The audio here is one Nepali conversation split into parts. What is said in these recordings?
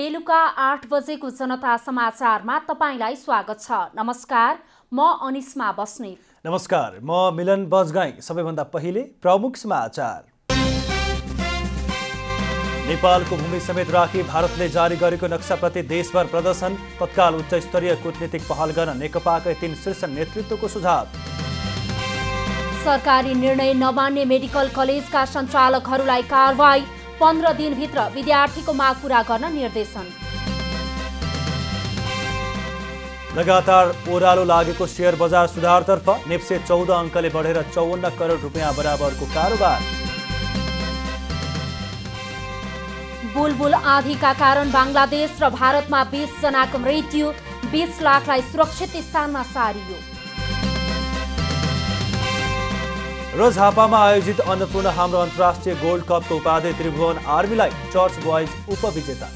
बेलुका आठ बजेको जनता समाचारमा तपाईँलाई स्वागत छ। नमस्कार म अनिस्मा बस्ने। नमस्कार म मिलन बजगाई सबैभन्दा पहिले प्रमुख समाचार। नेपालको भूमि समेत राखी भारतले जारी गरेको नक्साप्रति देशभर प्रदर्शन तत्काल उच्च स्तरीय कूटनीतिक पहल गर्न नेकपाकै तीन शीर्ष नेतृत्वको सुझाव। सरकारी निर्णय नमान्ने मेडिकल कलेजका सञ्चालकहरूलाई कारवाही। पन्ध्र दिनभित्र विद्यार्थीको माग पूरा गर्न निर्देशन। लगातार ओह्रालो लागेको सेयर बजार सुधारतर्फ नेप्से चौध अङ्कले बढेर चौवन्न करोड रुपियाँ बराबरको कारोबार। बुलबुल आँधीका कारण बङ्गलादेश र भारतमा बिस जनाको मृत्यु बिस लाखलाई सुरक्षित स्थानमा सारियो। र झापामा आयोजित अन्नपूर्ण हाम्रो अन्तर्राष्ट्रिय गोल्ड कपको उपाधि त्रिभुवन आर्मीलाई चर्च बोइज उपविजेता।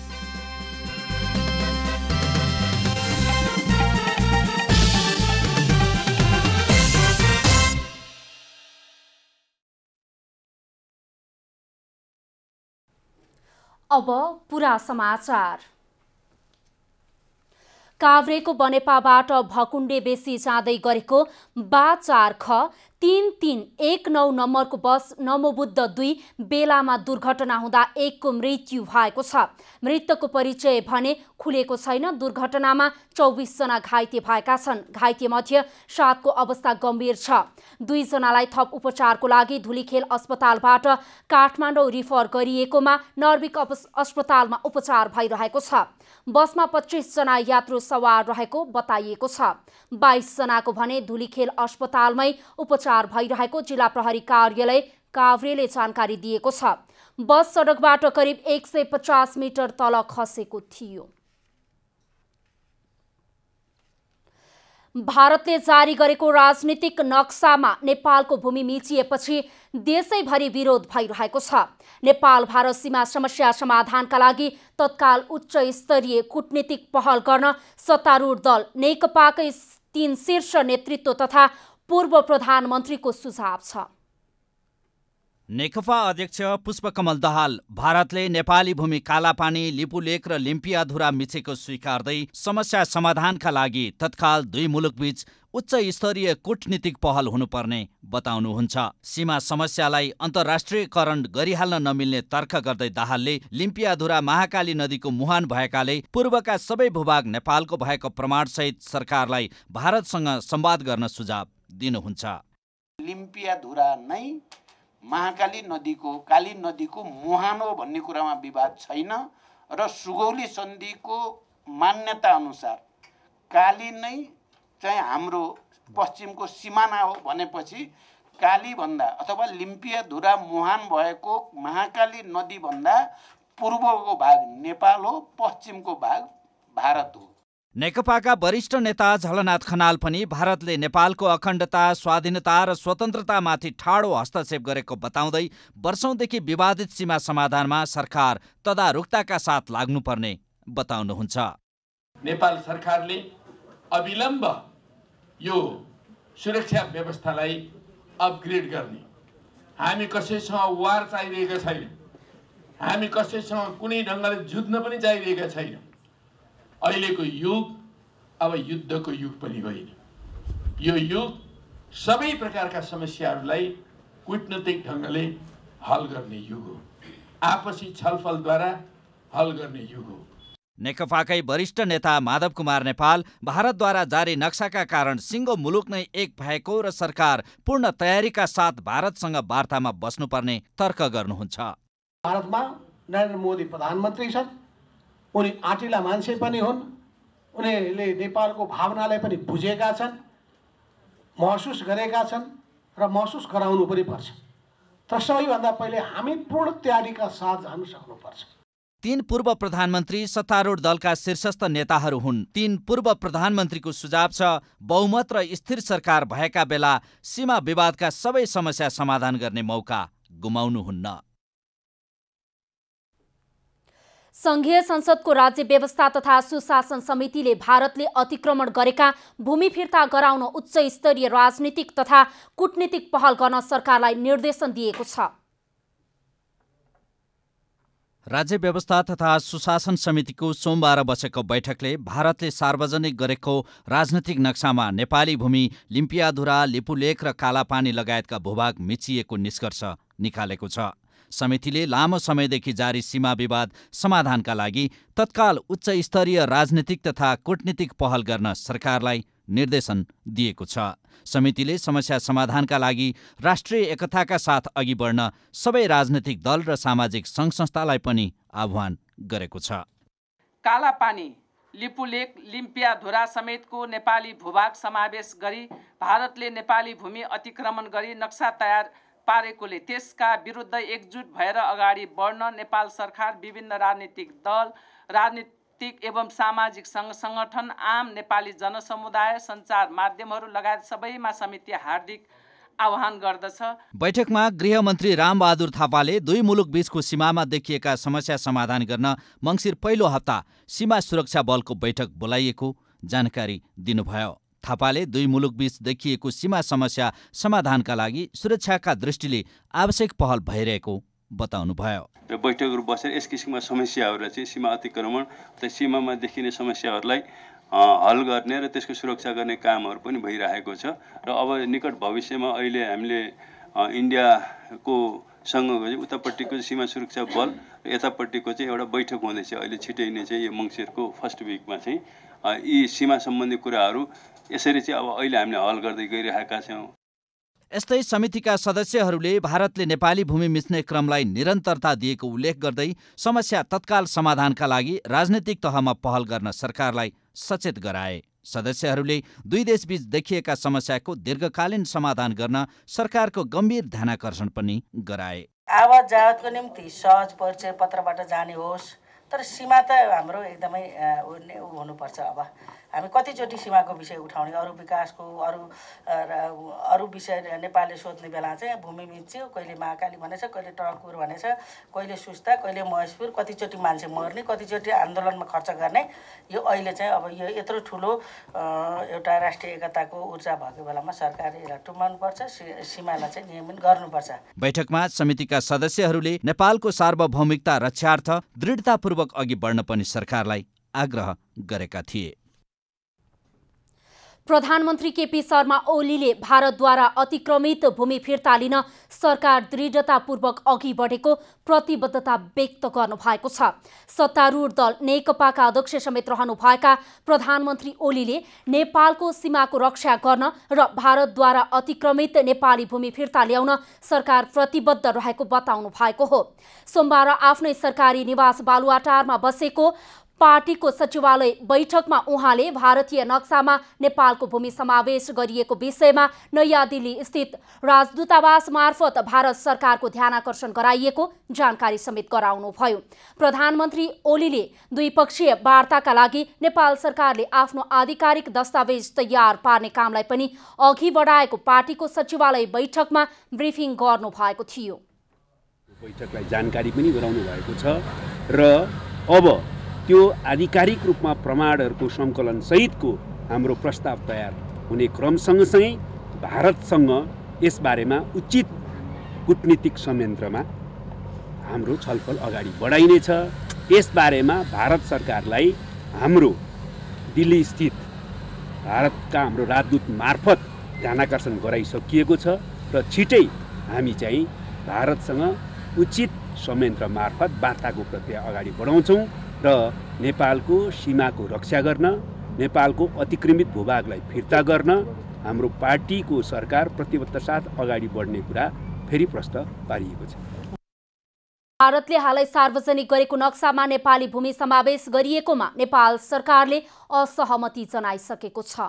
अब पुरा समाचार। काभ्रेको बनेपाबाट भकुण्डे बेसी जाँदै गरेको बा चार ख तिन तिन एक नौ नम्बरको बस नमोबुद्ध दुई बेलामा दुर्घटना हुँदा एकको मृत्यु भएको छ। मृतकको परिचय भने खुलेको छैन। दुर्घटनामा चौबिसजना घाइते भएका छन्। घाइते मध्ये सातको अवस्था गम्भीर छ। दुईजनालाई थप उपचारको लागि धुलीखेल अस्पतालबाट काठमाडौँ रिफर गरिएकोमा नर्विक अस्पतालमा उपचार भइरहेको छ। बसमा पच्चिसजना यात्रु सवार रहेको बताइएको छ। बाइसजनाको भने धुलीखेल अस्पतालमै उपचार भइरहेको जिल्ला प्रहरी कार्यालय काभ्रेले जानकारी दिएको छ। बस सडकबाट करिब एक सय पचास मिटर तल खसेको थियो। भारतले जारी गरेको राजनीतिक नक्सामा नेपालको भूमि मिचिएपछि देशैभरि विरोध भइरहेको छ। नेपाल भारत सीमा समस्या समाधानका लागि तत्काल उच्च स्तरीय कूटनीतिक पहल गर्न सत्तारूढ दल नेकपाकै तीन शीर्ष नेतृत्व तथा पूर्व प्रधानमन्त्रीको सुझाव छ। नेकपा अध्यक्ष पुष्पकमल दहाल भारतले नेपाली भूमि कालापानी लिपुलेक र लिम्पियाधुरा मिचेको स्वीकार्दै समस्या समाधानका लागि तत्काल दुई मुलुकबीच उच्च स्तरीय कूटनीतिक पहल हुनुपर्ने बताउनुहुन्छ। सीमा समस्यालाई अन्तर्राष्ट्रियकरण गरिहाल्न नमिल्ने तर्क गर्दै दाहालले लिम्पियाधुरा महाकाली नदीको मुहान भएकाले पूर्वका सबै भूभाग नेपालको भएको प्रमाणसहित सरकारलाई भारतसँग संवाद गर्न सुझाव दिनुहुन्छ। लिम्पियाधुरा नै महाकाली नदीको काली नदीको मुहान भन्ने कुरामा विवाद छैन र सुगौली सन्धिको मान्यता अनुसार काली नै चाहिँ हाम्रो पश्चिमको सिमाना हो भनेपछि कालीभन्दा अथवा लिम्पियाधुरा मुहान भएको महाकाली नदीभन्दा पूर्वको भाग नेपाल हो पश्चिमको भाग भारत हो। नेकपाका वरिष्ठ नेता झलनाथ खनाल पनि भारतले नेपालको अखण्डता स्वाधीनता र स्वतन्त्रतामाथि ठाडो हस्तक्षेप गरेको बताउँदै वर्षौंदेखि विवादित सीमा समाधानमा सरकार तदारुकताका साथ लाग्नुपर्ने बताउनुहुन्छ। नेपाल सरकारले अविलम्ब यो सुरक्षा व्यवस्थालाई अपग्रेड गर्ने। हामी कसैसँग वार चाहिरहेका छैन। हामी कसैसँग कुनै ढङ्गले जुझ्न पनि चाहिरहेका छैन। अहिलेको युग अब युद्धको युग पनि होइन। यो युग सबै प्रकारका समस्याहरूलाई कुटनैतिक ढङ्गले हल गर्ने युग हो। आपसी छलफलद्वारा हल गर्ने युग हो। नेकपाकै वरिष्ठ नेता माधव कुमार नेपाल भारतद्वारा जारी नक्साका कारण सिङ्गो मुलुक नै एक भएको र सरकार पूर्ण तयारीका साथ भारतसँग वार्तामा बस्नुपर्ने तर्क गर्नुहुन्छ। भारतमा नरेन्द्र मोदी प्रधानमन्त्री छन्। उनी आँटिला मान्छे पनि हुन्। उनीहरूले नेपालको भावनालाई पनि बुझेका छन् महसुस गरेका छन् र महसुस गराउनु पनि पर्छ। तर सबैभन्दा पहिले हामी पूर्ण तयारीका साथ जानु सक्नुपर्छ। तीन पूर्व प्रधानमन्त्री सत्तारूढ दलका शीर्षस्थ नेताहरू हुन्। तीन पूर्व प्रधानमन्त्रीको सुझाव छ बहुमत र स्थिर सरकार भएका बेला सीमा विवादका सबै समस्या समाधान गर्ने मौका गुमाउनुहुन्न। संघीय संसदको राज्य व्यवस्था तथा सुशासन समितिले भारतले अतिक्रमण गरेका भूमि फिर्ता गराउन उच्च स्तरीय राजनीतिक तथा कूटनीतिक पहल गर्न सरकारलाई निर्देशन दिएको छ। राज्य व्यवस्था तथा सुशासन समितिको सोमबार बसेको बैठकले भारतले सार्वजनिक गरेको राजनैतिक नक्सामा नेपाली भूमि लिम्पियाधुरा लिपुलेक र कालापानी लगायतका भूभाग मिचिएको निष्कर्ष निकालेको छ। समितिले लामो समयदेखि जारी सीमा विवाद समाधानका लागि तत्काल उच्च स्तरीय राजनीतिक तथा कूटनीतिक पहल गर्न सरकारलाई निर्देशन दिएको छ। समितिले समस्या समाधानका लागि राष्ट्रिय एकताका साथ अघि बढ्न सबै राजनैतिक दल र सामाजिक सङ्घ संस्थालाई पनि आह्वान गरेको छ। कालापानी लिपुलेक लिम्पियाधुरा समेतको नेपाली भूभाग समावेश गरी भारतले नेपाली भूमि अतिक्रमण गरी नक्सा तयार पारेकोले त्यसका विरुद्ध एकजुट भएर अगाडि बढ्न नेपाल सरकार विभिन्न राजनीतिक दल राजनीतिक एवं सामाजिक सङ्घ सङ्गठन आम नेपाली जनसमुदाय सञ्चार माध्यमहरू लगायत सबैमा समिति हार्दिक आह्वान गर्दछ। बैठकमा गृहमन्त्री रामबहादुर थापाले दुई मुलुक बीचको सीमामा देखिएका समस्या समाधान गर्न मङ्सिर पहिलो हप्ता सीमा सुरक्षा बलको बैठक बोलाइएको जानकारी दिनुभयो। थापाले दुई मुलुकबीच देखिएको सीमा समस्या समाधानका लागि सुरक्षाका दृष्टिले आवश्यक पहल भइरहेको बताउनुभयो। र बैठकहरू बसेर यस किसिमका समस्याहरूलाई चाहिँ सीमा अतिक्रमण सीमामा देखिने समस्याहरूलाई हल गर्ने र त्यसको सुरक्षा गर्ने कामहरू पनि भइरहेको छ। र अब निकट भविष्यमा अहिले हामीले इन्डियाको सँगको चाहिँ उतापट्टिको सीमा सुरक्षा बल र यतापट्टिको चाहिँ एउटा बैठक हुँदैछ। अहिले छिटै नै चाहिँ यो मङ्सिरको फर्स्ट विकमा चाहिँ यी सीमा सम्बन्धी कुराहरू यसरी चाहिँ अब अहिले हामीले हल गर्दै गइरहेका छौँ। यस्तै समितिका सदस्यहरूले भारतले नेपाली भूमि मिच्ने क्रमलाई निरन्तरता दिएको उल्लेख गर्दै समस्या तत्काल समाधानका लागि राजनैतिक तहमा पहल गर्न सरकारलाई सचेत गराए। सदस्यहरूले दुई देशबीच देखिएका समस्याको दीर्घकालीन समाधान गर्न सरकारको गम्भीर ध्यानाकर्षण पनि गराए। आवाज जावतको निम्ति सहज परिचय पत्रबाट जाने होस् तर सीमा त हाम्रो एकदमै हुनुपर्छ अब। हामी कतिचोटि सीमाको विषय उठाउने अरू विकासको अरू अरू विषय नेपालले सोध्ने बेला चाहिँ भूमि मिच्यो कहिले महाकाली भनेछ कहिले टकुर भनेछ कहिले सुस्ता कहिले महेशपुर कतिचोटि मान्छे मर्ने कतिचोटि आन्दोलनमा खर्च गर्ने यो अहिले चाहिँ अब यो यत्रो ठुलो एउटा राष्ट्रिय एकताको ऊर्जा भएको बेलामा सरकारले यसलाई टुमाउनुपर्छ सीमालाई चाहिँ नियमित गर्नुपर्छ। बैठकमा समितिका सदस्यहरूले नेपालको सार्वभौमिकता रक्षार्थ दृढतापूर्वक अघि बढ्न पनि सरकारलाई आग्रह गरेका थिए। प्रधानमन्त्री केपी शर्मा ओलीले भारतद्वारा अतिक्रमित भूमि फिर्ता लिन सरकार दृढतापूर्वक अघि बढेको प्रतिबद्धता व्यक्त गर्नुभएको छ। सत्तारूढ दल नेकपाका अध्यक्ष समेत रहनुभएका प्रधानमन्त्री ओलीले नेपालको सीमाको रक्षा गर्न र भारतद्वारा अतिक्रमित नेपाली भूमि फिर्ता ल्याउन सरकार प्रतिबद्ध रहेको बताउनु भएको हो। सोमबार आफ्नै सरकारी निवास बालुवाटारमा बसेको पार्टीको सचिवालय बैठकमा उहाँले भारतीय नक्सामा नेपालको भूमि समावेश गरिएको विषयमा नयाँ दिल्ली स्थित राजदूतावास मार्फत भारत सरकारको ध्यानकर्षण गराइएको जानकारी समेत गराउनुभयो। प्रधानमन्त्री ओलीले द्विपक्षीय वार्ताका लागि नेपाल सरकारले आफ्नो आधिकारिक दस्तावेज तयार पार्ने कामलाई पनि अघि बढाएको पार्टीको सचिवालय बैठकमा ब्रिफिङ गर्नु भएको थियो। बैठकलाई जानकारी पनि गराउनु भएको छ र अब त्यो आधिकारिक रूपमा प्रमाणहरूको सङ्कलन सहितको हाम्रो प्रस्ताव तयार हुने क्रम सँगसँगै भारतसँग यसबारेमा उचित कुटनीतिक संयन्त्रमा हाम्रो छलफल अगाडि बढाइनेछ। यसबारेमा भारत सरकारलाई हाम्रो दिल्ली स्थित भारतका हाम्रो राजदूत मार्फत ध्यानकर्षण गराइसकिएको छ र छिटै हामी चाहिँ भारतसँग उचित संयन्त्र मार्फत वार्ताको प्रक्रिया अगाडि बढाउँछौँ। र नेपालको सीमाको रक्षा गर्न नेपालको अतिक्रमित भूभागलाई फिर्ता गर्न हाम्रो पार्टीको सरकार प्रतिबद्ध साथ अगाडि बढ्ने कुरा फेरि प्रश्न पारिएको छ। भारतले हालै सार्वजनिक गरेको नक्सामा नेपाली भूमि समावेश गरिएकोमा नेपाल सरकारले असहमति जनाइसकेको छ।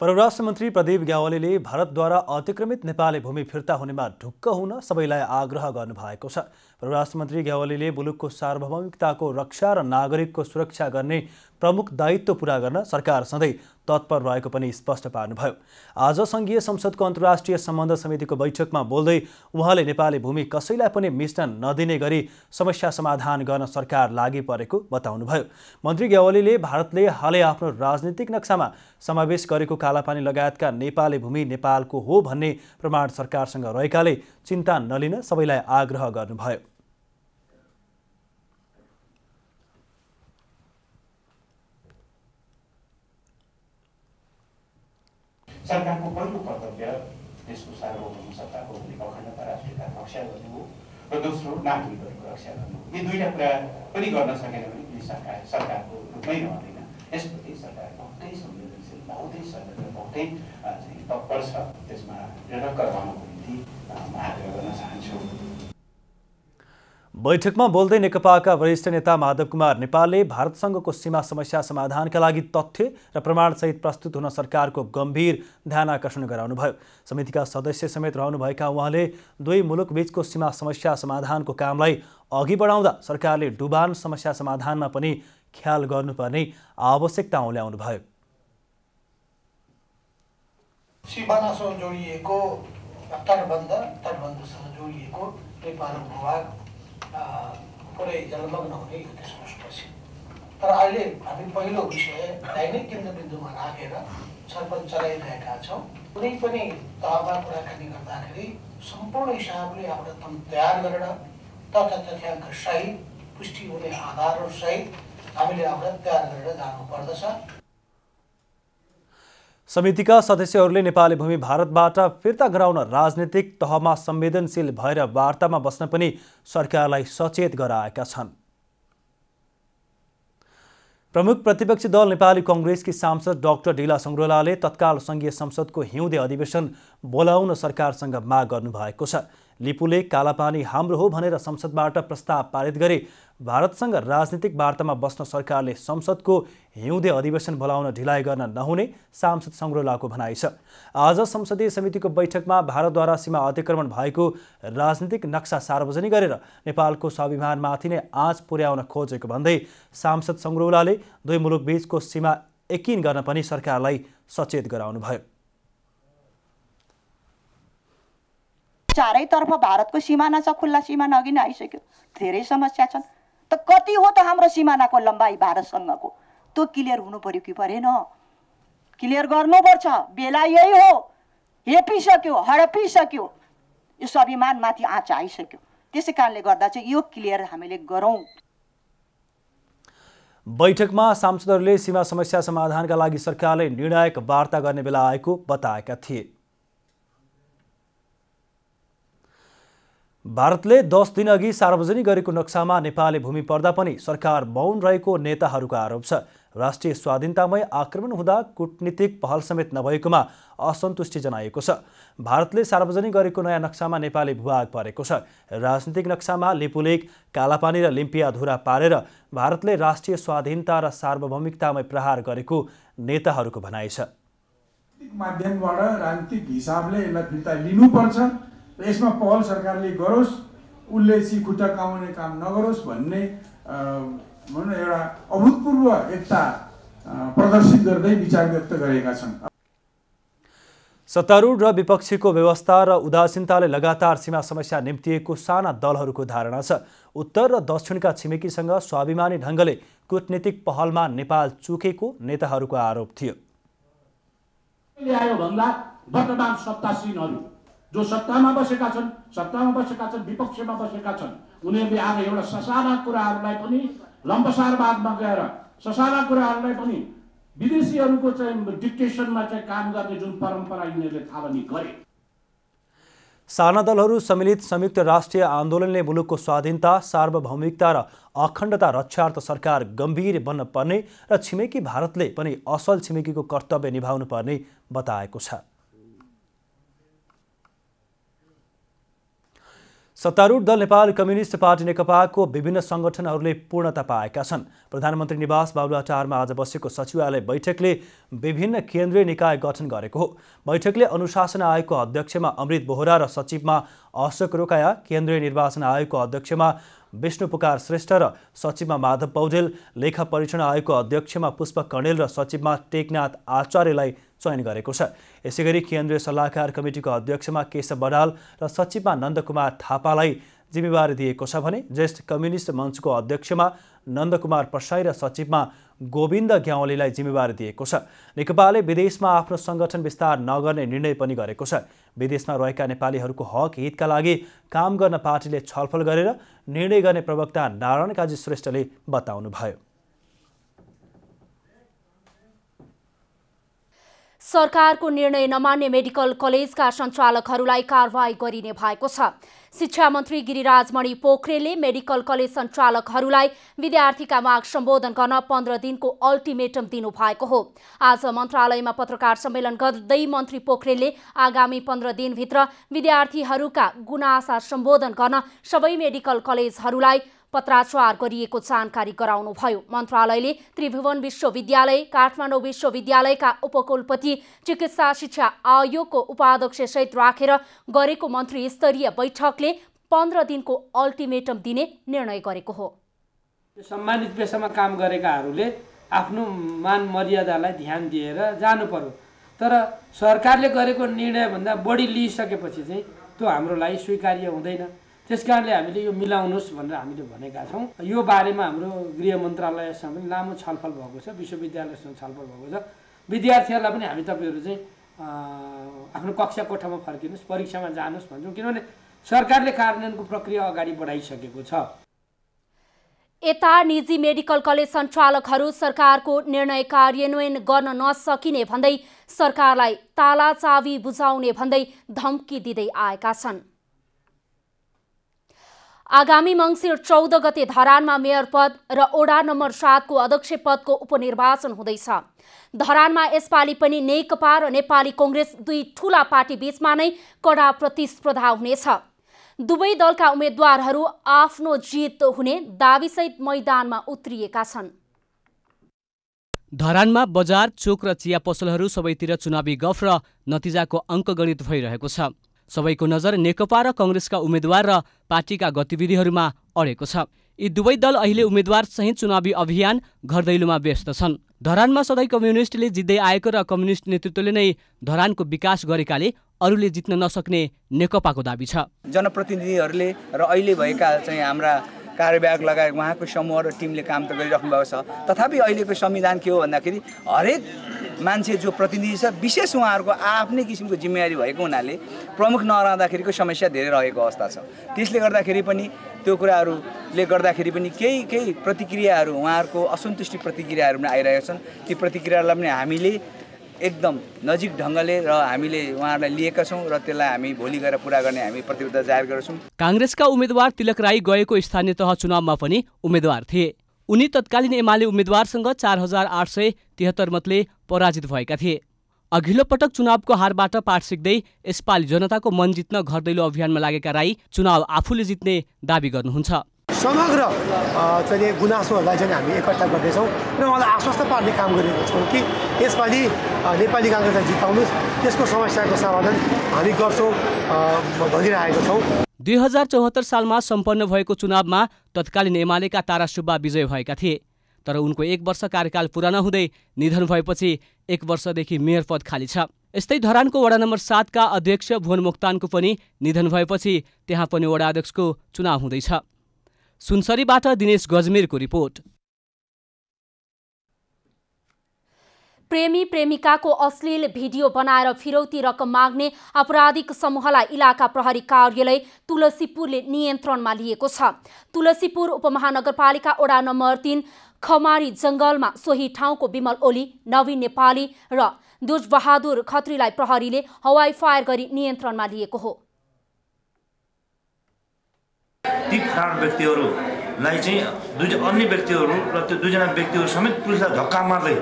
परराष्ट्र मन्त्री प्रदीप ग्यावालीले भारतद्वारा अतिक्रमित नेपाली भूमि फिर्ता हुनेमा ढुक्क हुन सबैलाई आग्रह गर्नुभएको छ। परराष्ट्र मन्त्री ग्यावालीले मुलुकको सार्वभौमिकताको रक्षा र नागरिकको सुरक्षा गर्ने प्रमुख दायित्व पुरा गर्न सरकार सधैँ तत्पर रहेको पनि स्पष्ट पार्नुभयो। आज सङ्घीय संसदको अन्तर्राष्ट्रिय सम्बन्ध समितिको बैठकमा बोल्दै उहाँले नेपाली भूमि कसैलाई पनि मिस्न नदिने गरी समस्या समाधान गर्न सरकार लागि परेको बताउनुभयो। मन्त्री ग्यावालीले भारतले हालै आफ्नो राजनीतिक नक्सामा समावेश गरेको कालापानी लगायतका नेपाली भूमि नेपालको हो भन्ने प्रमाण सरकारसँग रहेकाले चिन्ता नलिन सबैलाई आग्रह गर्नुभयो। सरकारको पहिलो कर्तव्य देशको सार्वभौम सत्ताको अखण्डता राष्ट्रियताको रक्षा गर्नु हो र दोस्रो नागरिकहरूको रक्षा गर्नु हो यी दुईवटा कुरा पनि गर्न सकेन भने पनि सरकार सरकारको रूपमै रहँदैन यसप्रति सरकार बहुतै संवेदनशील बहुतै सजग बहुतै तत्पर छ त्यसमा निरक्क रहनको निम्ति म आग्रह गर्न चाहन्छु बैठकमा बोल्दै नेकपाका वरिष्ठ नेता माधव कुमार नेपालले भारतसँगको सीमा समस्या समाधानका लागि तथ्य र प्रमाणसहित प्रस्तुत हुन सरकारको गम्भीर ध्यान आकर्षण गराउनुभयो। समितिका सदस्य समेत रहनुभएका उहाँले दुई मुलुकबीचको सीमा समस्या समाधानको कामलाई अघि बढाउँदा सरकारले डुबान समस्या समाधानमा पनि ख्याल गर्नुपर्ने आवश्यकता औल्याउनुभयो जोडिएको तटबन्ध तटबन्धसँग जोडिएको नेपाल भूभाग पुरै जलमग्न हुने यो देशपछि तर अहिले हामी पहिलो विषय दैनिक केन्द्रबिन्दुमा राखेर छलफल चलाइरहेका छौँ कुनै पनि तहमा कुराकानी गर्दाखेरि सम्पूर्ण हिसाबले आफ्नो तम तयार गरेर तथ्य तथ्याङ्क सहित पुष्टि हुने आधारहरू सहित हामीले आफ्नो तयार गरेर जानुपर्दछ। समितिका सदस्यहरूले नेपाली भूमि भारतबाट फिर्ता गराउन राजनीतिक तहमा संवेदनशील भएर वार्तामा बस्न पनि सरकारलाई सचेत गराएका छन्। प्रमुख प्रतिपक्षी दल नेपाली कङ्ग्रेसकी सांसद डाक्टर डिला सङ्ग्रोलाले तत्काल सङ्घीय संसदको हिउँदे अधिवेशन बोलाउन सरकारसँग माग गर्नुभएको छ। लिपुले कालापानी हाम्रो हो भनेर संसदबाट प्रस्ताव पारित गरे भारतसँग राजनीतिक वार्तामा बस्न सरकारले संसदको हिउँदे अधिवेशन बोलाउन ढिलाइ गर्न नहुने सांसद सङ्ग्रोलाको भनाइ छ। आज संसदीय समितिको बैठकमा भारतद्वारा सीमा अतिक्रमण भएको राजनीतिक नक्सा सार्वजनिक गरेर नेपालको स्वाभिमानमाथि नै आँच पुर्याउन खोजेको भन्दै सांसद सङ्ग्रोलाले दुई मुलुकबीचको सीमा एकिन गर्न पनि सरकारलाई सचेत गराउनुभयो। चारैतर्फ भारतको सिमाना छ खुल्ला सिमाना अघि नै आइसक्यो। धेरै समस्या छन्। त कति हो त हाम्रो सिमानाको लम्बाइ भारतसँगको? त्यो क्लियर हुनु पर्यो कि परेन? क्लियर गर्नुपर्छ। बेला यही हो। हेपिसक्यो हडपिसक्यो। यो स्वाभिमानमाथि आँच आइसक्यो। त्यसै कारणले गर्दा चाहिँ यो क्लियर हामीले गरौँ। बैठकमा सांसदहरूले सीमा समस्या समाधानका लागि सरकारले निर्णायक वार्ता गर्ने बेला आएको बताएका थिए। भारतले दस दिनअघि सार्वजनिक गरेको नक्सामा नेपाली भूमि पर्दा पनि सरकार मौन रहेको नेताहरूको आरोप छ। राष्ट्रिय स्वाधीनतामै आक्रमण हुँदा कुटनीतिक पहल समेत नभएकोमा असन्तुष्टि जनाइएको छ। भारतले सार्वजनिक गरेको नयाँ नक्सामा नेपाली भूभाग परेको छ। राजनीतिक नक्सामा लिपुलेक कालापानी र लिम्पिया धुरा पारेर भारतले राष्ट्रिय स्वाधीनता र सार्वभौमिकतामै प्रहार गरेको नेताहरूको भनाइ छ। माध्यमबाट राजनीतिक हिसाबले यसलाई फिर्ता लिनुपर्छ। र यसमा पहल सरकारले गरोस् उसले खुट्टा कमाउने काम नगरोस् भन्ने भनौँ न एउटा अभूतपूर्व एकता प्रदर्शित गर्दै विचार व्यक्त गरेका छन्। सत्तारूढ र विपक्षीको व्यवस्था र उदासीनताले लगातार सीमा समस्या निम्तिएको साना दलहरूको धारणा छ। उत्तर र दक्षिणका छिमेकीसँग स्वाभिमानी ढङ्गले कुटनीतिक पहलमा नेपाल चुकेको नेताहरूको आरोप थियो। वर्तमान सत्तासीनहरू? जो सत्तामा बसेका छन् सत्तामा बसेका छन् विपक्षमा बसेका छन् उनीहरूले आज एउटा ससाना कुराहरूलाई पनि लम्बसारवादमा गएर ससाना कुराहरूलाई पनि विदेशीहरूको चाहिँ डिक्टेसनमा चाहिँ काम गर्ने जुन परम्परा यिनीहरूले थालनी गरे। साना दलहरू सम्मिलित संयुक्त राष्ट्रिय आन्दोलनले मुलुकको स्वाधीनता सार्वभौमिकता र अखण्डता रक्षार्थ सरकार गम्भीर बन्न पर्ने र छिमेकी भारतले पनि असल छिमेकीको कर्तव्य निभाउनु पर्ने बताएको छ। सत्तारूढ दल नेपाल कम्युनिस्ट पार्टी नेकपाको विभिन्न सङ्गठनहरूले पूर्णता पाएका छन्। प्रधानमन्त्री निवास बाबुलाटारमा आज बसेको सचिवालय बैठकले विभिन्न केन्द्रीय निकाय गठन गरेको हो। बैठकले अनुशासन आयोगको अध्यक्षमा अमृत बोहरा र सचिवमा अशोक रोकाया केन्द्रीय निर्वाचन आयोगको अध्यक्षमा विष्णु पुकार श्रेष्ठ र सचिवमा माधव पौडेल लेखा परीक्षण आयोगको अध्यक्षमा पुष्प कणेल र सचिवमा टेकनाथ आचार्यलाई चयन गरेको छ। यसै गरी केन्द्रीय सल्लाहकार कमिटीको अध्यक्षमा केशव बडाल र सचिवमा नन्दकुमार थापालाई जिम्मेवारी दिएको छ भने ज्येष्ठ कम्युनिस्ट मञ्चको अध्यक्षमा नन्दकुमार प्रसाई र सचिवमा गोविन्द ग्यावलीलाई जिम्मेवारी दिएको छ नेकपाले विदेशमा आफ्नो सङ्गठन विस्तार नगर्ने निर्णय पनि गरेको छ। विदेशमा रहेका नेपालीहरूको हक हितका लागि काम गर्न पार्टीले छलफल गरेर निर्णय गर्ने प्रवक्ता नारायण काजी श्रेष्ठले बताउनुभयो। सरकारको निर्णय नमान्ने मेडिकल कलेजका सञ्चालकहरूलाई कारवाही गरिने भएको छ। शिक्षा मन्त्री गिरिराजमणि पोखरेलले मेडिकल कलेज सञ्चालकहरूलाई विद्यार्थीका माग सम्बोधन गर्न पन्ध्र दिनको अल्टिमेटम दिनुभएको हो। आज मन्त्रालयमा पत्रकार सम्मेलन गर्दै मन्त्री पोखरेलले आगामी पन्ध्र दिनभित्र विद्यार्थीहरूका गुनासा सम्बोधन गर्न सबै मेडिकल कलेजहरूलाई पत्राचार गरिएको जानकारी गराउनुभयो मन्त्रालयले त्रिभुवन विश्वविद्यालय काठमाडौँ विश्वविद्यालयका उपकुलपति चिकित्सा शिक्षा आयोगको उपाध्यक्षसहित राखेर गरेको मन्त्री स्तरीय बैठकले पन्ध्र दिनको अल्टिमेटम दिने निर्णय गरेको हो। सम्मानित पेसामा काम गरेकाहरूले आफ्नो मान मर्यादालाई ध्यान दिएर जानु पर्यो। तर सरकारले गरेको निर्णयभन्दा बढी लिइसकेपछि चाहिँ त्यो हाम्रो लागि स्वीकार्य हुँदैन। त्यस कारणले हामीले यो मिलाउनुहोस् भनेर हामीले भनेका छौँ। यो बारेमा हाम्रो गृह मन्त्रालयसँग पनि लामो छलफल भएको छ विश्वविद्यालयसँग छलफल भएको छ। विद्यार्थीहरूलाई पनि हामी तपाईँहरू चाहिँ आफ्नो कक्षा कोठामा फर्किनुहोस् परीक्षामा जानुहोस् भन्छौँ। किनभने सरकारले कार्यान्वयनको प्रक्रिया अगाडि बढाइसकेको छ। यता निजी मेडिकल कलेज सञ्चालकहरू सरकारको निर्णय कार्यान्वयन गर्न नसकिने भन्दै सरकारलाई ताला चावी बुझाउने भन्दै धम्की दिँदै आएका छन्। आगामी मङ्सिर चौध गते धरानमा मेयर पद र ओडा नम्बर सातको अध्यक्ष पदको उपनिर्वाचन हुँदैछ। धरानमा यसपालि पनि नेकपा र नेपाली कङ्ग्रेस दुई ठूला पार्टी बीचमा नै कडा प्रतिस्पर्धा हुनेछ। दुवै दलका उम्मेद्वारहरू आफ्नो जित हुने दावीसहित मैदानमा उत्रिएका छन्। धरानमा बजार चोक र चिया पसलहरू सबैतिर चुनावी गफ र नतिजाको अङ्कगणित भइरहेको छ। सबैको नजर नेकपा र कङ्ग्रेसका उम्मेद्वार र पार्टीका गतिविधिहरूमा अडेको छ। यी दुवै दल अहिले उम्मेद्वार सहित चुनावी अभियान घर दैलोमा व्यस्त छन्। धरानमा सधैँ कम्युनिस्टले जित्दै आएको र कम्युनिस्ट नेतृत्वले नै धरानको विकास गरेकाले अरूले जित्न नसक्ने नेकपाको दावी छ। जनप्रतिनिधिहरूले र अहिले भएका चाहिँ हाम्रा कार्यवाहक लगायत उहाँको समूह र टिमले काम त गरिराख्नु भएको छ। तथापि अहिलेको संविधान के हो भन्दाखेरि हरेक मान्छे जो प्रतिनिधि छ विशेष उहाँहरूको आफ्नै किसिमको जिम्मेवारी भएको हुनाले प्रमुख नरहँदाखेरिको समस्या धेरै रहेको अवस्था छ। त्यसले गर्दाखेरि पनि त्यो कुराहरूले गर्दाखेरि पनि केही केही प्रतिक्रियाहरू उहाँहरूको असन्तुष्टि प्रतिक्रियाहरू पनि आइरहेका छन्। ती प्रतिक्रियालाई पनि हामीले एकदम नजिक ढङ्गले र हामीले उहाँहरूलाई लिएका छौँ र त्यसलाई हामी भोलि गएर पुरा गर्ने हामी प्रतिबद्धता जाहेर गर्छौँ। काङ्ग्रेसका उम्मेद्वार तिलक राई गएको स्थानीय तह चुनावमा पनि उम्मेद्वार थिए। उनी तत्कालीन एमाले उम्मेद्वारसँग चार हजार आठ सय तिहत्तर मतले पराजित भएका थिए। अघिल्लो पटक चुनावको हारबाट पाठ सिक्दै यसपालि जनताको मन जित्न घर दैलो अभियानमा लागेका राई चुनाव आफूले जित्ने दावी गर्नुहुन्छ। समग्र चाहिँ गुनासोहरूलाई चाहिँ हामी एकट्ठा गर्नेछौँ र उहाँलाई आश्वस्त पार्ने काम गरेको छौँ कि यसपालि नेपाली काङ्ग्रेसलाई जिताउनुहोस्। त्यसको समस्याको समाधान हामी गर्छौँ भनिरहेको छौँ। दुई हजार चौहत्तर सालमा सम्पन्न भएको चुनावमा तत्कालीन एमालेका तारा सुब्बा विजय भएका थिए। तर उनको एक वर्ष कार्यकाल पुरा नहुँदै निधन भएपछि एक वर्षदेखि मेयर पद खाली छ। यस्तै धरानको वडा नम्बर सातका अध्यक्ष भुवन मोक्तानको पनि निधन भएपछि त्यहाँ पनि वडा अध्यक्षको चुनाव हुँदैछ। सुनसरीबाट दिनेश गजमेरको रिपोर्ट। प्रेमी प्रेमिकाको अश्लील भिडियो बनाएर फिरौती रकम माग्ने आपराधिक समूहलाई इलाका प्रहरी कार्यालय तुलसीपुरले नियन्त्रणमा लिएको छ। तुलसीपुर उपमहानगरपालिका वडा नम्बर तिन खमारी जङ्गलमा सोही ठाउँको विमल ओली नवीन नेपाली र दुजबहादुर खत्रीलाई प्रहरीले हवाई फायर गरी नियन्त्रणमा लिएको हो। ती फरार व्यक्तिहरूलाई चाहिँ दुई अन्य व्यक्तिहरू र त्यो दुईजना व्यक्तिहरू समेत पुलिसलाई धक्का मार्दै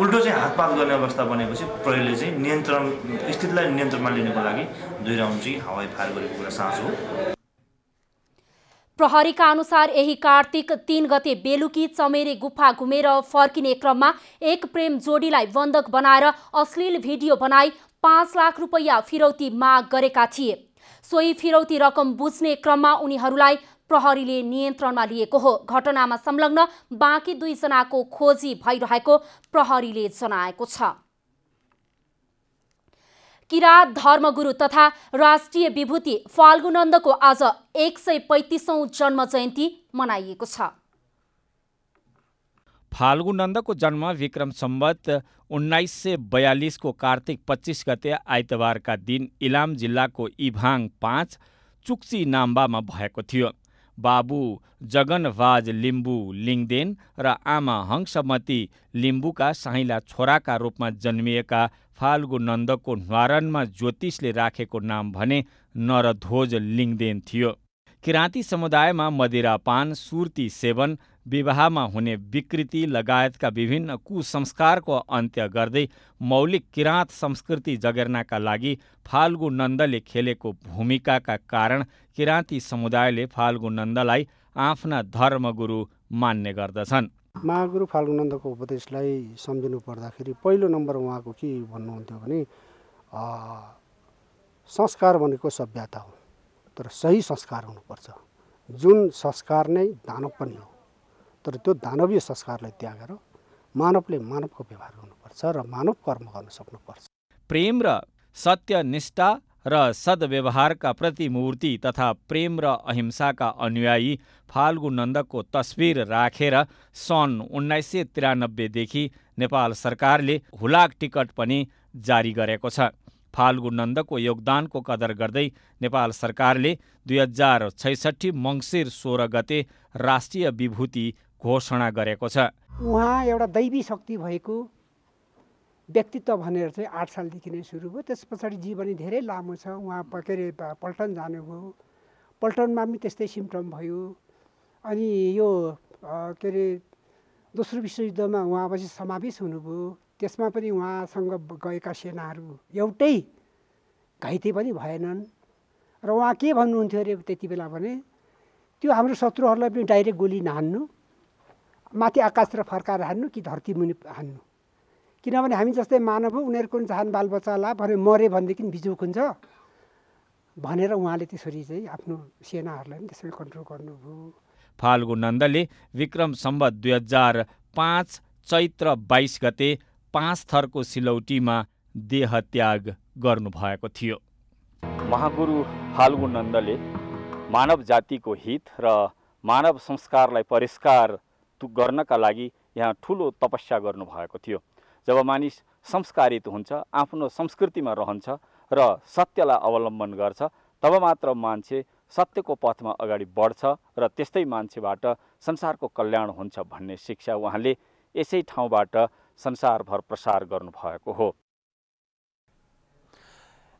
उल्टो चाहिँ हातपात गर्ने अवस्था बनेपछि प्रहरीले चाहिँ नियन्त्रण स्थितिलाई नियन्त्रणमा लिनुको लागि दुई राउन्ड चाहिँ हवाई फायर गरेको कुरा साँझ हो। प्रहरीका अनुसार यही कार्तिक तिन गते बेलुकी चमेरे गुफा घुमेर फर्किने क्रममा एक प्रेम जोडीलाई बन्धक बनाएर अश्लील भिडियो बनाई पाँच लाख रुपैयाँ फिरौती माग गरेका थिए। सोही फिरौती रकम बुझ्ने क्रममा उनीहरूलाई प्रहरीले नियन्त्रणमा लिएको हो। घटनामा संलग्न बाँकी दुईजनाको खोजी भइरहेको प्रहरीले जनाएको छ। किराँत धर्मगुरु तथा राष्ट्रिय विभूति फाल्गुनन्दको आज एक सय पैँतिसौँ जन्म जयन्ती मनाइएको छ। फाल्गुनन्दको जन्म विक्रम सम्बत उन्नाइस सय बयालिसको कार्तिक पच्चिस गते आइतबारका दिन इलाम जिल्लाको इभाङ पाँच चुक्ची नाम्बामा भएको थियो। बाबु जगनवाज लिम्बू लिङदेन र आमा हंसमती लिम्बूका साइला छोराका रूपमा जन्मिएका फाल्गु नन्दको न्वारनमा ज्योतिषले राखेको नाम भने नरध्वज लिङदेन थियो। किराँती समुदायमा मदिरापान सुर्ती सेवन विवाहमा हुने विकृति लगायतका विभिन्न कुसंस्कारको अन्त्य गर्दै मौलिक किराँत संस्कृति जगेर्नाका लागि फाल्गु नन्दले खेलेको भूमिकाका कारण किराँती समुदायले फाल्गु नन्दलाई आफ्ना धर्मगुरु मान्ने गर्दछन्। महागुरु फाल्गुनन्दको उपदेशलाई सम्झिनु पर्दाखेरि पहिलो नम्बर उहाँको के भन्नुहुन्थ्यो भने संस्कार भनेको सभ्यता हो तर सही संस्कार हुनुपर्छ। जुन संस्कार नै दानव पनि हो तर त्यो दानवीय संस्कारलाई त्यागेर मानवले मानवको व्यवहार गर्नुपर्छ र मानव कर्म गर्न सक्नुपर्छ। प्रेम र सत्यनिष्ठा र सद्व्यवहारका प्रतिमूर्ति तथा प्रेम र अहिंसाका अनुयायी फाल्गु नन्दको तस्विर राखेर सन् उन्नाइस सय त्रियानब्बेदेखि नेपाल सरकारले हुलाक टिकट पनि जारी गरेको छ। फाल्गु नन्दको योगदानको कदर गर्दै नेपाल सरकारले दुई हजार छैसठी मङ्सिर सोह्र गते राष्ट्रिय विभूति घोषणा गरेको छ। उहाँ एउटा दैवी शक्ति भएको व्यक्तित्व भनेर चाहिँ आठ सालदेखि नै सुरु भयो। त्यस पछाडि जीवनी धेरै लामो छ। उहाँ के अरे पल्टन जानुभयो। पल्टनमा पनि त्यस्तै सिम्टम भयो। अनि यो के अरे दोस्रो विश्वयुद्धमा उहाँ पछि समावेश हुनुभयो। त्यसमा पनि उहाँसँग गएका सेनाहरू एउटै घाइते पनि भएनन्। र उहाँ के भन्नुहुन्थ्यो अरे त्यति बेला भने त्यो हाम्रो शत्रुहरूलाई पनि डाइरेक्ट गोली नहान्नु माथि आकाशतिर फर्काएर हान्नु कि धरती मुनि हान्नु? किनभने हामी जस्तै मानव हो उनीहरूको चाहन बालबच्चालाई भने मऱ्यो भनेदेखि बिजुक हुन्छ भनेर उहाँले त्यसरी चाहिँ आफ्नो सेनाहरूलाई पनि त्यसरी कन्ट्रोल गर्नुभयो। फाल्गु नन्दले विक्रम सम्बत दुई हजार पाँच चैत्र बाइस गते पाँच थरको सिलौटीमा देह त्याग गर्नुभएको थियो। महागुरु फाल्गु नन्दले मानव जातिको हित र मानव संस्कारलाई परिष्कार गर्नका लागि यहाँ ठुलो तपस्या गर्नुभएको थियो। जब मानिस संस्कारित हुन्छ आफ्नो संस्कृतिमा रहन्छ र सत्यलाई अवलम्बन गर्छ तब मात्र मान्छे सत्यको पथमा अगाडि बढ्छ र त्यस्तै मान्छेबाट संसारको कल्याण हुन्छ भन्ने शिक्षा उहाँले यसै ठाउँबाट संसारभर प्रसार गर्नुभएको हो।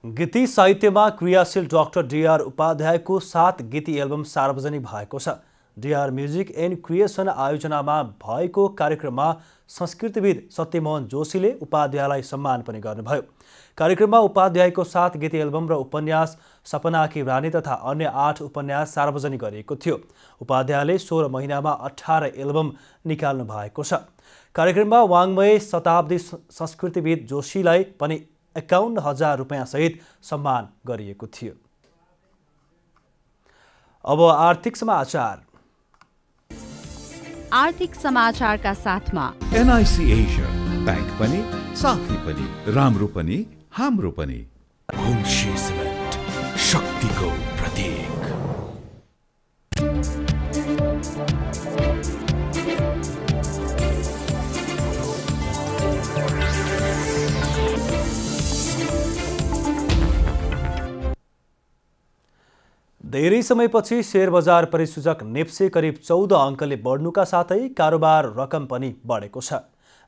गीति साहित्यमा क्रियाशील डाक्टर डिआर उपाध्यायको सात गीति एल्बम सार्वजनिक भएको छ। डिआर म्युजिक एन्ड क्रिएसन आयोजनामा भएको कार्यक्रममा संस्कृतिविद सत्यमोहन जोशीले उपाध्यायलाई सम्मान पनि गर्नुभयो। कार्यक्रममा उपाध्यायको साथ गीत एल्बम र उपन्यास सपनाकी रानी तथा अन्य आठ उपन्यास सार्वजनिक गरिएको थियो। उपाध्यायले सोह्र महिनामा अठार एल्बम निकाल्नु भएको छ। कार्यक्रममा वाङ्मय शताब्दी संस्कृतिविद जोशीलाई पनि एकाउन्न हजार रुपियाँसहित सम्मान गरिएको थियो। अब आर्थिक समाचार। आर्थिक समाचारका साथमा। एनआइसी एसिया ब्याङ्क पनि साथी पनि राम्रो पनि हाम्रो पनि। शक्तिको धेरै समयपछि सेयर बजार परिसूचक नेप्से करिब चौध अङ्कले बढ्नुका साथै कारोबार रकम पनि बढेको छ।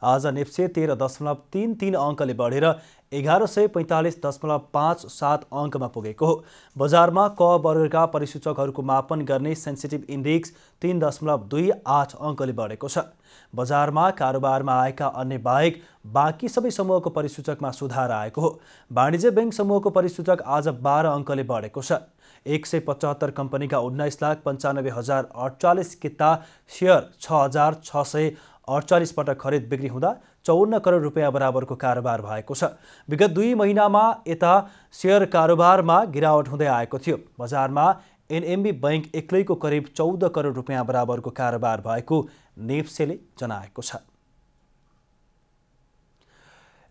आज नेप्से तेह्र दशमलव तिन तिन अङ्कले बढेर एघार सय पैँतालिस दशमलव पाँच सात अङ्कमा पुगेको हो। बजारमा क वर्गका परिसूचकहरूको मापन गर्ने सेन्सिटिभ इन्डेक्स तिन दशमलव दुई आठ अङ्कले बढेको छ। बजारमा कारोबारमा आएका अन्य बाहेक बाँकी सबै समूहको परिसूचकमा सुधार आएको हो। वाणिज्य ब्याङ्क समूहको परिसूचक आज बाह्र अङ्कले बढेको छ। एक सय पचहत्तर कम्पनीका उन्नाइस लाख पन्चानब्बे हजार अडचालिस किता सेयर छ हजार छ सय अडचालिस पटक खरिद बिक्री हुँदा चौन्न करोड रुपियाँ बराबरको कारोबार भएको छ। विगत दुई महिनामा यता सेयर कारोबारमा गिरावट हुँदै आएको थियो। बजारमा एनएमबी बैङ्क एक्लैको करिब चौध करोड रुपियाँ बराबरको कारोबार भएको नेप्सेले जनाएको छ।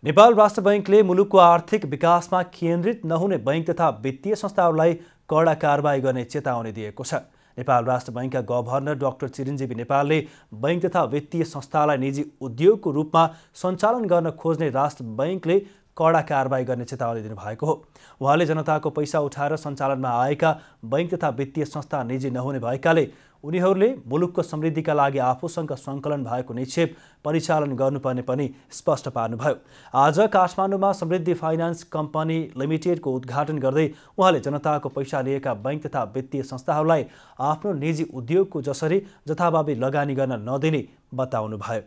नेपाल राष्ट्र बैङ्कले मुलुकको आर्थिक विकासमा केन्द्रित नहुने बैङ्क तथा वित्तीय संस्थाहरूलाई कडा कारवाही गर्ने चेतावनी दिएको छ। नेपाल राष्ट्र बैङ्कका गभर्नर डाक्टर चिरञ्जीवी नेपालले बैङ्क तथा वित्तीय संस्थालाई निजी उद्योगको रूपमा सञ्चालन गर्न खोज्ने राष्ट्र बैङ्कले कडा कारवाही गर्ने चेतावनी दिनुभएको हो। उहाँले जनताको पैसा उठाएर सञ्चालनमा आएका बैङ्क तथा वित्तीय संस्था निजी नहुने भएकाले उनीहरूले मुलुकको समृद्धिका लागि आफूसँग सङ्कलन भएको निक्षेप परिचालन गर्नुपर्ने पनि स्पष्ट पार्नुभयो। आज काठमाडौँमा समृद्धि फाइनान्स कम्पनी लिमिटेडको उद्घाटन गर्दै उहाँले जनताको पैसा लिएका बैङ्क तथा वित्तीय संस्थाहरूलाई आफ्नो निजी उद्योगको जसरी जथाभावी लगानी गर्न नदिने बताउनुभयो।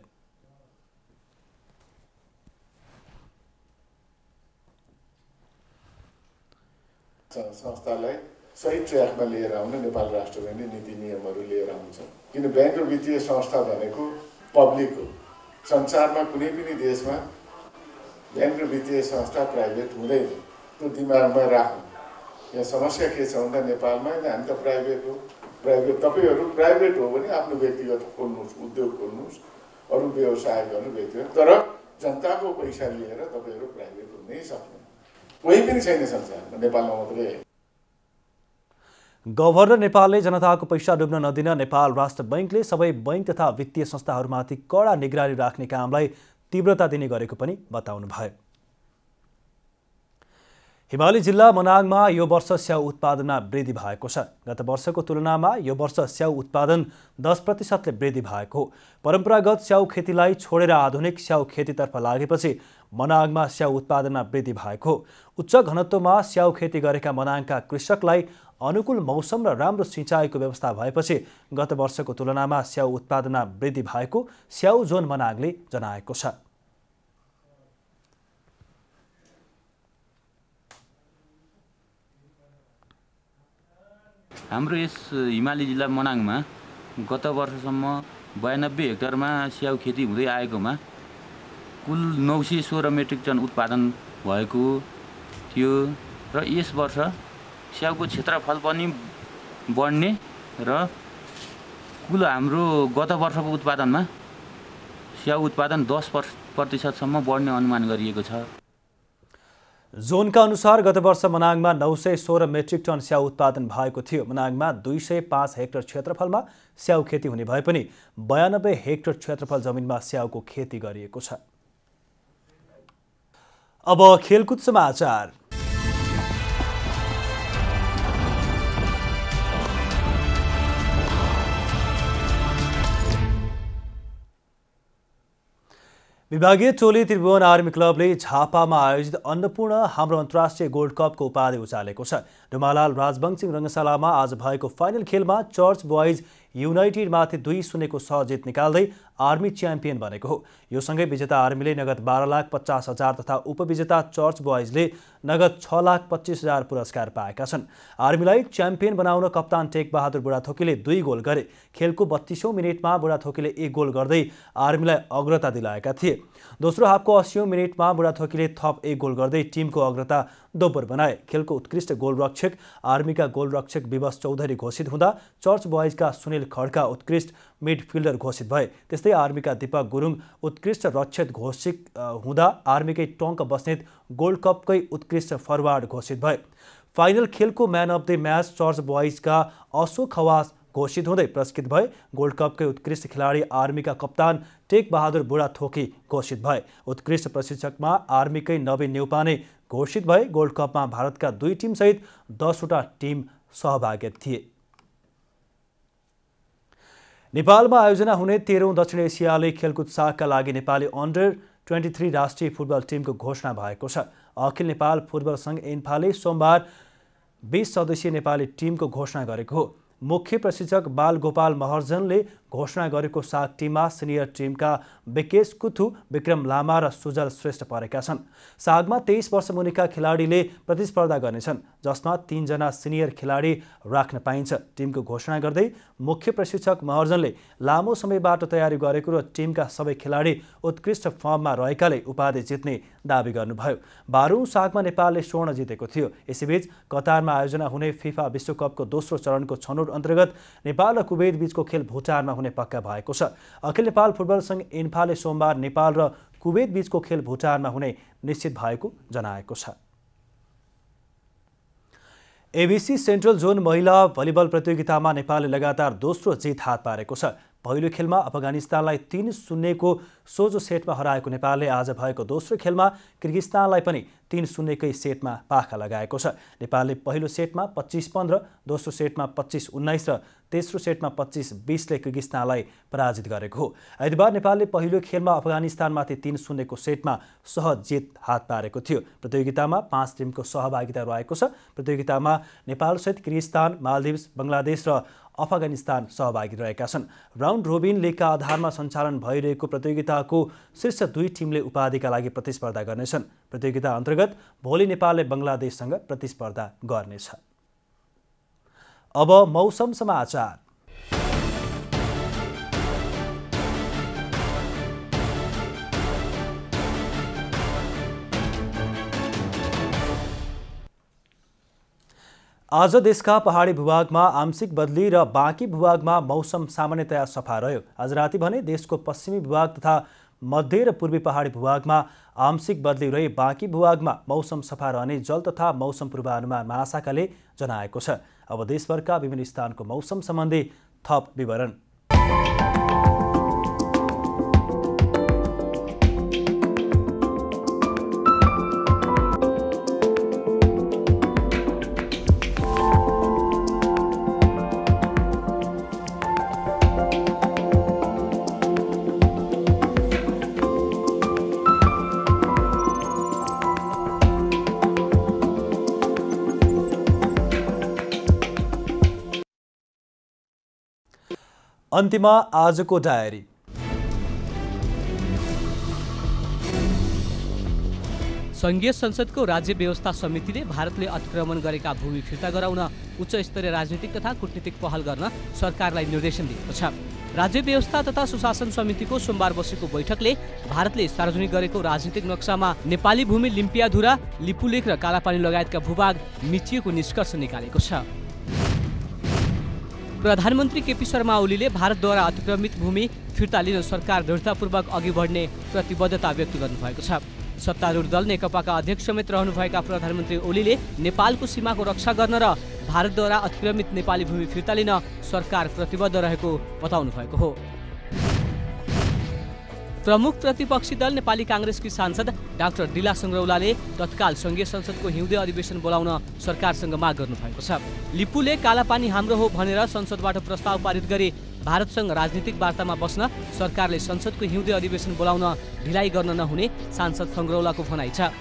संस्थालाई सही ट्र्याकमा लिएर आउन नेपाल राष्ट्र ब्याङ्कले नीति नियमहरू लिएर आउँछ। किन ब्याङ्क र वित्तीय संस्था भनेको पब्लिक हो। संसारमा कुनै पनि देशमा ब्याङ्क र वित्तीय संस्था प्राइभेट हुँदैन। त्यो दिमागमा राख्नु यहाँ समस्या के छ भन्दा नेपालमा हामी त प्राइभेट हो। प्राइभेट तपाईँहरू प्राइभेट हो भने आफ्नो व्यक्तिगत खोल्नुहोस् उद्योग खोल्नुहोस् अरू व्यवसाय गर्नु व्यक्तिगत तर जनताको पैसा लिएर तपाईँहरू प्राइभेट हुनै सक्दैन। कोही पनि छैन संसारमा नेपालमा मात्रै। गभर्नर नेपालले जनताको पैसा डुब्न नदिन नेपाल राष्ट्र बैङ्कले सबै बैङ्क तथा वित्तीय संस्थाहरूमाथि कडा निगरानी राख्ने कामलाई तीव्रता दिने गरेको पनि बताउनुभयो। हिमाली जिल्ला मनाङमा यो वर्ष स्याउ उत्पादनमा वृद्धि भएको छ। गत वर्षको तुलनामा यो वर्ष स्याउ उत्पादन दस प्रतिशतले वृद्धि भएको हो। परम्परागत स्याउ खेतीलाई छोडेर आधुनिक स्याउ खेतीतर्फ लागेपछि मनाङमा स्याउ उत्पादनमा वृद्धि भएको हो। उच्च घनत्वमा स्याउ खेती गरेका मनाङका कृषकलाई अनुकूल मौसम र राम्रो सिँचाइको व्यवस्था भएपछि गत वर्षको तुलनामा स्याउ उत्पादनमा वृद्धि भएको स्याउ जोन मनागले जनाएको छ। हाम्रो यस हिमाली जिल्ला मनाङमा गत वर्षसम्म बयानब्बे हेक्टरमा स्याउ खेती हुँदै आएकोमा कुल नौ सय सोह्र मेट्रिक टन उत्पादन भएको थियो र यस वर्ष स्याउको क्षेत्रफल पनि बढ्ने र कुल हाम्रो गत वर्षको उत्पादनमा स्याउ उत्पादन दस प्रतिशतसम्म बढ्ने अनुमान गरिएको छ। जोनका अनुसार गत वर्ष मनाङमा नौ सय सोह्र मेट्रिक टन स्याउ उत्पादन भएको थियो। मनाङमा दुई सय पाँच हेक्टर क्षेत्रफलमा स्याउ खेती हुने भए पनि बयानब्बे हेक्टर क्षेत्रफल जमिनमा स्याउको खेती गरिएको छ। अब खेलकुद समाचार। विभागीय टोली त्रिभुवन आर्मी क्लबले झापामा आयोजित अन्नपूर्ण हाम्रो अन्तर्राष्ट्रिय गोल्ड कपको उपाधि उचालेको छ। डुमालाल राजवंशिङ रङ्गशालामा आज भएको फाइनल खेलमा चर्च बोइज युनाइटेडमाथि दुई शून्यको सहजित निकाल्दै आर्मी च्याम्पियन बनेको हो। यो सँगै विजेता आर्मीले नगद बाह्र लाख पचास हजार तथा उपविजेता चर्च बोइजले नगद छ लाख पच्चिस हजार पुरस्कार पाएका छन्। आर्मीलाई च्याम्पियन बनाउन कप्तान टेक बहादुर बुढाथोकीले दुई गोल गरे। खेलको बत्तीसौँ मिनटमा बुढाथोकीले एक गोल गर्दै आर्मीलाई अग्रता दिलाएका थिए। दोस्रो हाफको अस्सीौँ मिनटमा बुढाथोकीले थप एक गोल गर्दै टिमको अग्रता दोब्बर बनाए। खेलको उत्कृष्ट गोलरक्षक आर्मीका गोलरक्षक विवश चौधरी घोषित हुँदा चर्च बोइजका सुनिल खड्का उत्कृष्ट मिडफिल्डर घोषित भए। त्यस्तै आर्मीका दिपक गुरुङ उत्कृष्ट रक्षक घोषित हुँदा आर्मीकै टङ्क बस्नेत गोल्ड कपकै उत्कृष्ट फरवार्ड घोषित भए। फाइनल खेलको man of the match church बोइजका Ashok Khawas घोषित हुँदै पुरस्कृत भए गोल्ड कपकै उत्कृष्ट खेलाडी आर्मीका कप्तान टेक बहादुर बुढा थोकी घोषित भए। उत्कृष्ट प्रशिक्षकमा आर्मीकै नवीन नेउपाने घोषित भए गोल्ड कपमा भारतका दुई टिमसहित दसवटा टिम सहभागी थिए। नेपालमा आयोजना हुने तेह्रौँ दक्षिण एसियाली खेलकुद सागका लागि नेपाली अन्डर ट्वेन्टी थ्री राष्ट्रिय फुटबल टिमको घोषणा भएको छ। अखिल नेपाल फुटबल सङ्घ एन्फाले सोमबार बिस सदस्यीय नेपाली टिमको घोषणा गरेको हो। मुख्य प्रशिक्षक बाल गोपाल महर्जनले घोषणा गरेको साग टिममा सिनियर टिमका विकेश कुथु विक्रम लामा र सुजल श्रेष्ठ परेका छन्। सागमा तेइस वर्ष मुनिका खेलाडीले प्रतिस्पर्धा गर्नेछन् जसमा तिनजना सिनियर खेलाडी राख्न पाइन्छ। टिमको घोषणा गर्दै मुख्य प्रशिक्षक महर्जनले लामो समयबाट तयारी गरेको र टिमका सबै खेलाडी उत्कृष्ट फर्ममा रहेकाले उपाधि जित्ने दावी गर्नुभयो। बाह्रौँ सागमा नेपालले स्वर्ण जितेको थियो। यसैबीच कतारमा आयोजना हुने फिफा विश्वकपको दोस्रो चरणको छनौट अन्तर्गत नेपाल र कुवेत बीचको खेल भुटानमा हुने पक्का भएको छ। अखिल नेपाल फुटबल सङ्घ इन्फाले सोमबार नेपाल र कुवेत बीचको खेल भुटानमा हुने निश्चित भएको जनाएको छ। एबिसी सेन्ट्रल जोन महिला भलिबल प्रतियोगितामा नेपालले लगातार दोस्रो जित हात पारेको छ। पहिलो खेलमा अफगानिस्तानलाई तिन शून्यको सोझो सेटमा हराएको नेपालले आज भएको दोस्रो खेलमा किर्गिस्तानलाई पनि तिन शून्यकै सेटमा पाखा लगाएको छ। नेपालले पहिलो सेटमा पच्चिस पन्ध्र दोस्रो सेटमा पच्चिस उन्नाइस र तेस्रो सेटमा पच्चिस बिसले किर्गिस्तानलाई पराजित गरेको हो। आइतबार नेपालले पहिलो खेलमा अफगानिस्तानमाथि तिन शून्यको सेटमा सहज जित हात पारेको थियो। प्रतियोगितामा पाँच टिमको सहभागिता रहेको छ। प्रतियोगितामा नेपालसहित किर्गिस्तान मालदिव्स बङ्गलादेश र अफगानिस्तान सहभागी रहेका छन्। राउन्ड रोबिन लिगका आधारमा सञ्चालन भइरहेको प्रतियोगिताको शीर्ष दुई टिमले उपाधिका लागि प्रतिस्पर्धा गर्नेछन्। प्रतियोगिता अन्तर्गत भोलि नेपालले बङ्गलादेशसँग प्रतिस्पर्धा गर्नेछ। अब मौसम समाचार। आज देशका पहाडी भूभागमा आंशिक बदली र बाँकी भूभागमा मौसम सामान्यतया सफा रह्यो। आज राति भने देशको पश्चिमी भूभाग तथा मध्य र पूर्वी पहाडी भूभागमा आंशिक बदली रही बाँकी भूभागमा मौसम सफा रहने जल तथा मौसम पूर्वानुमान महाशाखाले जनाएको छ। अब देशभरका विभिन्न स्थानको मौसम सम्बन्धी थप विवरण। अन्त्यमा आजको डायरी। सङ्घीय संसदको राज्य व्यवस्था समितिले भारतले अतिक्रमण गरेका भूमि फिर्ता गराउन उच्च स्तरीय राजनीतिक तथा कुटनीतिक पहल गर्न सरकारलाई निर्देशन दिएको छ। राज्य व्यवस्था तथा सुशासन समितिको सोमबार बसेको बैठकले भारतले सार्वजनिक गरेको राजनीतिक नक्सामा नेपाली भूमि लिम्पियाधुरा लिपुलेख र कालापानी लगायतका भूभाग मिचिएको निष्कर्ष निकालेको छ। प्रधानमन्त्री केपी शर्मा ओलीले भारतद्वारा अतिक्रमित भूमि फिर्ता लिन सरकार दृढतापूर्वक अघि बढ्ने प्रतिबद्धता व्यक्त गर्नुभएको छ। सत्तारूढ दल नेकपाका अध्यक्ष समेत रहनुभएका प्रधानमन्त्री ओलीले नेपालको सीमाको रक्षा गर्न र भारतद्वारा अतिक्रमित नेपाली भूमि फिर्ता लिन सरकार प्रतिबद्ध रहेको बताउनु भएको हो। प्रमुख प्रतिपक्षी दल नेपाली काङ्ग्रेसकी सांसद डाक्टर दिला सङ्ग्रौलाले तत्काल सङ्घीय संसदको हिउँदे अधिवेशन बोलाउन सरकारसँग माग गर्नुभएको छ। लिपुले कालापानी हाम्रो हो भनेर संसदबाट प्रस्ताव पारित गरी भारतसँग राजनीतिक वार्तामा बस्न सरकारले संसदको हिउँदे अधिवेशन बोलाउन ढिलाइ गर्न नहुने सांसद सङ्ग्रौलाको भनाइ छ।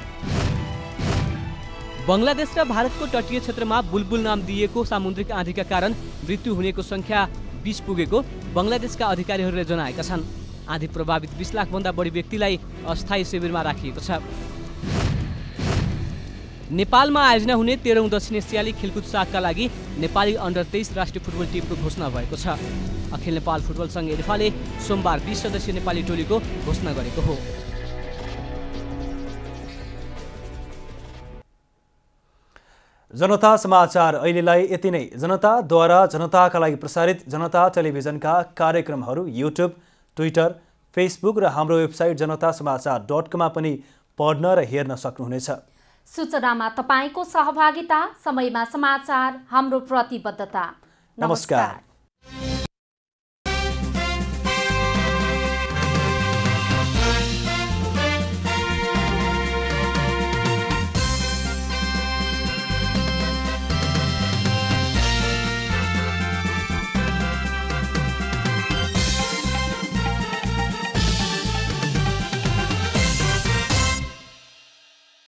बङ्गलादेश र भारतको तटीय क्षेत्रमा बुलबुल नाम दिइएको सामुद्रिक आँधीका कारण मृत्यु हुनेको सङ्ख्या बिस पुगेको बङ्गलादेशका अधिकारीहरूले जनाएका छन्। आँधी प्रभावित बिस लाखभन्दा बढी व्यक्तिलाई अस्थायी शिविरमा राखिएको छ। नेपालमा आयोजना हुने तेह्रौँ दक्षिण एसियाली खेलकुद सागका लागि नेपाली अन्डर तेइस राष्ट्रिय फुटबल टिमको घोषणा भएको छ। अखिल नेपाल फुटबल सङ्घ एल्फाले सोमबार बिस सदस्यीय नेपाली टोलीको घोषणा गरेको हो। जनता समाचार अहिलेलाई यति नै। जनताद्वारा जनताका लागि प्रसारित जनता टेलिभिजनका कार्यक्रमहरू युट्युब ट्विटर फेसबुक र हाम्रो वेबसाइट जनता समाचार डट कममा पनि पढ्न र हेर्न सक्नुहुनेछ। सूचनामा तपाईँको सहभागिता समयमा समाचार हाम्रो प्रतिबद्धता। नमस्कार।